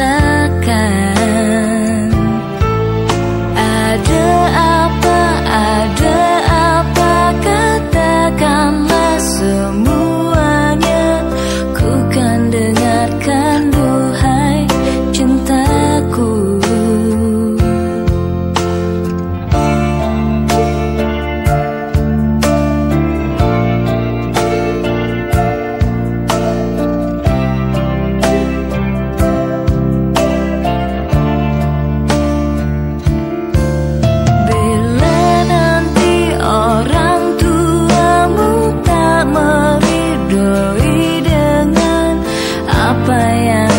찾아 apa yang